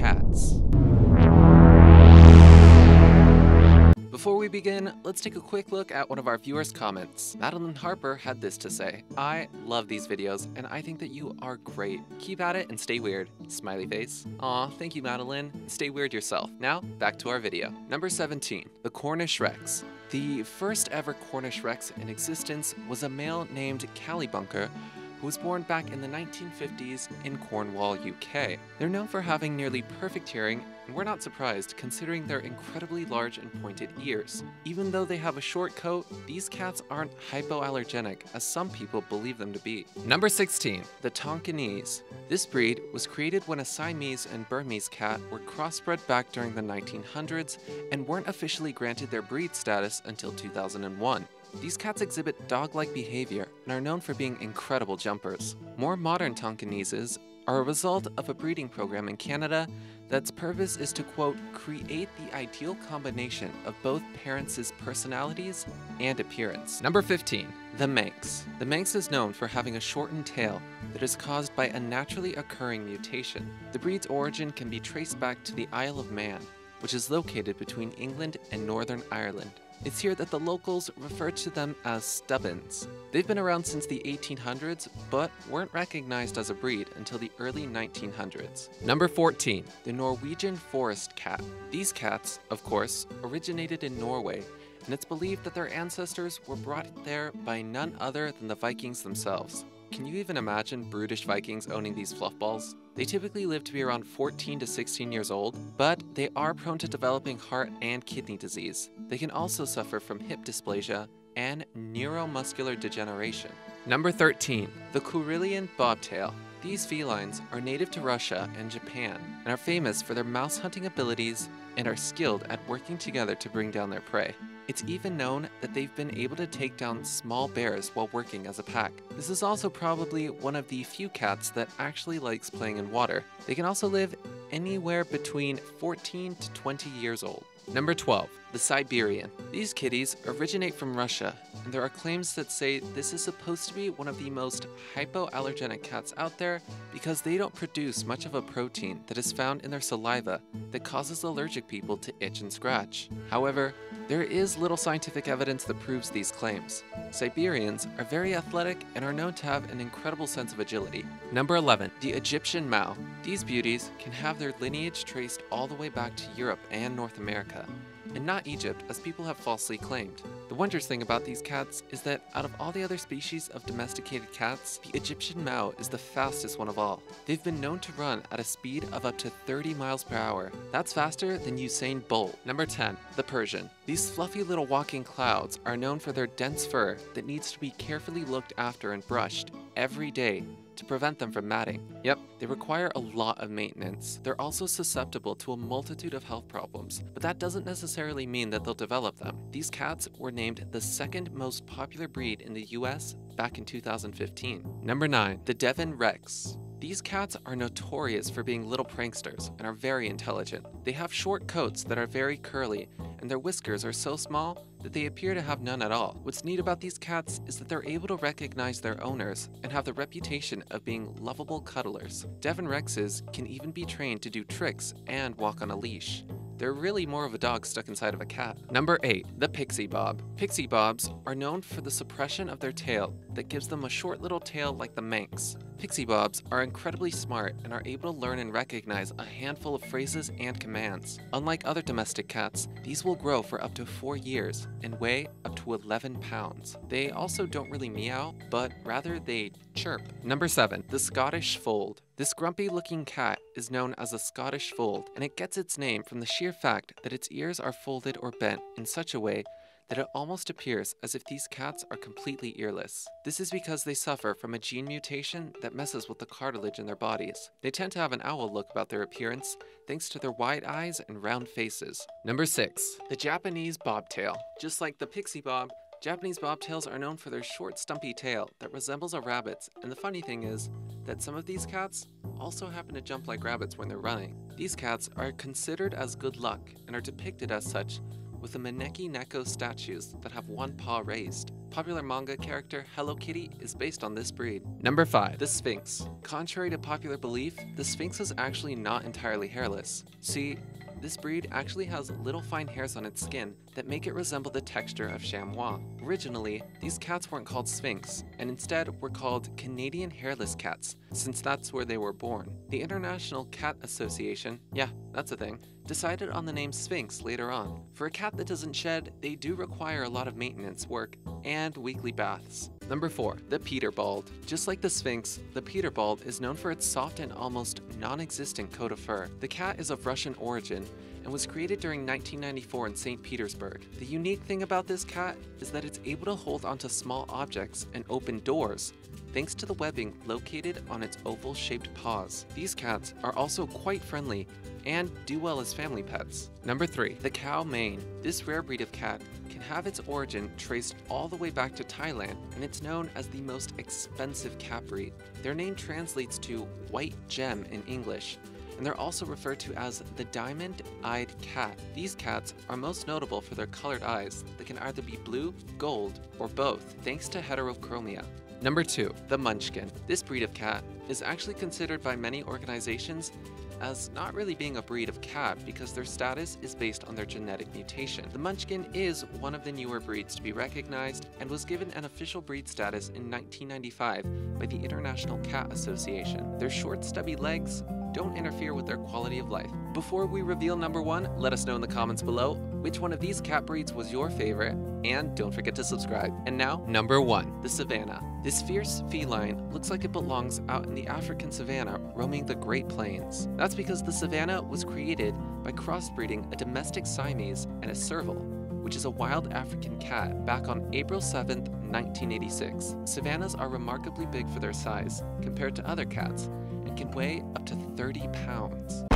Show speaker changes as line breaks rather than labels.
cats. Before we begin, let's take a quick look at one of our viewers' comments. Madeline Harper had this to say I love these videos, and I think that you are great. Keep at it and stay weird. Smiley face. Aw, thank you, Madeline. Stay weird yourself. Now, back to our video. Number 17, the Cornish Rex. The first ever Cornish Rex in existence was a male named Kallibunker who was born back in the 1950s in Cornwall, UK. They're known for having nearly perfect hearing, and we're not surprised considering their incredibly large and pointed ears. Even though they have a short coat, these cats aren't hypoallergenic as some people believe them to be. Number 16, the Tonkinese. This breed was created when a Siamese and Burmese cat were crossbred back during the 1900s and weren't officially granted their breed status until 2001. These cats exhibit dog-like behavior and are known for being incredible jumpers. More modern Tonkineses are a result of a breeding program in Canada that's purpose is to quote, create the ideal combination of both parents' personalities and appearance. Number 15, the Manx. The Manx is known for having a shortened tail that is caused by a naturally occurring mutation. The breed's origin can be traced back to the Isle of Man, which is located between England and Northern Ireland. It's here that the locals refer to them as Stubbins. They've been around since the 1800s, but weren't recognized as a breed until the early 1900s. Number 14, the Norwegian Forest Cat. These cats, of course, originated in Norway, and it's believed that their ancestors were brought there by none other than the Vikings themselves. Can you even imagine brutish Vikings owning these fluff balls? They typically live to be around 14 to 16 years old, but they are prone to developing heart and kidney disease. They can also suffer from hip dysplasia and neuromuscular degeneration. Number 13, the Karelian bobtail. These felines are native to Russia and Japan and are famous for their mouse hunting abilities and are skilled at working together to bring down their prey. It's even known that they've been able to take down small bears while working as a pack. This is also probably one of the few cats that actually likes playing in water. They can also live anywhere between 14 to 20 years old. Number 12, the Siberian. These kitties originate from Russia, and there are claims that say this is supposed to be one of the most hypoallergenic cats out there because they don't produce much of a protein that is found in their saliva that causes allergic people to itch and scratch. However, there is little scientific evidence that proves these claims. Siberians are very athletic and are known to have an incredible sense of agility. Number 11, the Egyptian Mau. These beauties can have their lineage traced all the way back to Europe and North America and not Egypt, as people have falsely claimed. Wondrous thing about these cats is that out of all the other species of domesticated cats, the Egyptian Mau is the fastest one of all. They've been known to run at a speed of up to 30 miles per hour. That's faster than Usain Bolt. Number 10, the Persian. These fluffy little walking clouds are known for their dense fur that needs to be carefully looked after and brushed every day to prevent them from matting. Yep, they require a lot of maintenance. They're also susceptible to a multitude of health problems, but that doesn't necessarily mean that they'll develop them. These cats were named the second most popular breed in the US back in 2015. Number 9, the Devon Rex. These cats are notorious for being little pranksters and are very intelligent. They have short coats that are very curly, and their whiskers are so small that they appear to have none at all. What's neat about these cats is that they're able to recognize their owners and have the reputation of being lovable cuddlers. Devon Rexes can even be trained to do tricks and walk on a leash. They're really more of a dog stuck inside of a cat. Number 8. The Pixie Bob. Pixie Bobs are known for the suppression of their tail that gives them a short little tail like the Manx. Pixie Bobs are incredibly smart and are able to learn and recognize a handful of phrases and commands. Unlike other domestic cats, these will grow for up to 4 years and weigh up to 11 pounds. They also don't really meow, but rather they chirp. Number 7. The Scottish Fold. This grumpy looking cat is known as a Scottish Fold, and it gets its name from the sheer fact that its ears are folded or bent in such a way that it almost appears as if these cats are completely earless. This is because they suffer from a gene mutation that messes with the cartilage in their bodies. They tend to have an owl look about their appearance thanks to their wide eyes and round faces. Number 6. The Japanese Bobtail. Just like the Pixie Bob, Japanese bobtails are known for their short, stumpy tail that resembles a rabbit's, and the funny thing is that some of these cats also happen to jump like rabbits when they're running. These cats are considered as good luck and are depicted as such with the Maneki Neko statues that have one paw raised. popular manga character Hello Kitty is based on this breed. Number 5. The Sphynx. Contrary to popular belief, the Sphynx is actually not entirely hairless. See, this breed actually has little fine hairs on its skin that make it resemble the texture of chamois. Originally, these cats weren't called sphynx, and instead were called Canadian hairless cats, since that's where they were born. The International Cat Association, yeah, that's a thing, decided on the name Sphynx later on. For a cat that doesn't shed, they do require a lot of maintenance work and weekly baths. Number 4. The Peterbald. Just like the Sphynx, the Peterbald is known for its soft and almost non-existent coat of fur. The cat is of Russian origin and was created during 1994 in St. Petersburg. The unique thing about this cat is that it's able to hold onto small objects and open doors, thanks to the webbing located on its oval-shaped paws. These cats are also quite friendly and do well as family pets. Number 3. The Khao Manee. This rare breed of cat can have its origin traced all the way back to Thailand, and it's known as the most expensive cat breed. Their name translates to white gem in English, and they're also referred to as the diamond-eyed cat. These cats are most notable for their colored eyes that can either be blue, gold, or both, thanks to heterochromia. Number 2. The Munchkin. This breed of cat is actually considered by many organizations as not really being a breed of cat because their status is based on their genetic mutation. The Munchkin is one of the newer breeds to be recognized and was given an official breed status in 1995 by the International Cat Association. Their short stubby legs don't interfere with their quality of life. Before we reveal number one, let us know in the comments below which one of these cat breeds was your favorite, and don't forget to subscribe. And now, number one, the Savannah. This fierce feline looks like it belongs out in the African savanna, roaming the Great Plains. That's because the Savannah was created by crossbreeding a domestic Siamese and a serval, which is a wild African cat, back on April 7th, 1986. Savannahs are remarkably big for their size compared to other cats can weigh up to 30 pounds.